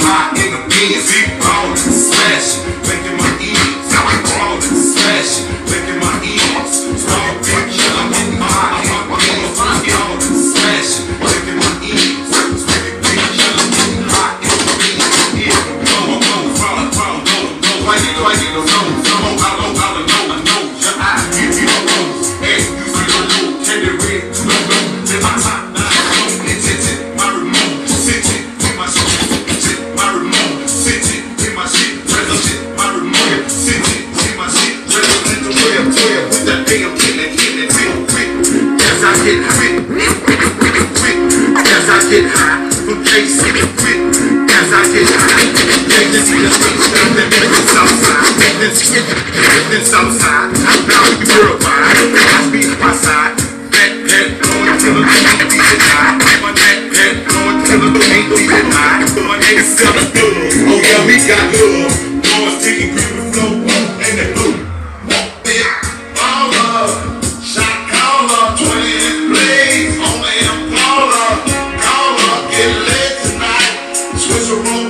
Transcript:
hot in the bins. Big ballin', smashing, high, from case, as I get high, take the see the face, then make it southside, it, found you worldwide, I be my side, back, back, going till the ain't be denied, my back, back, going till the ain't be denied, my niggas a good, oh yeah, we got boys taking grip with flow, Switch a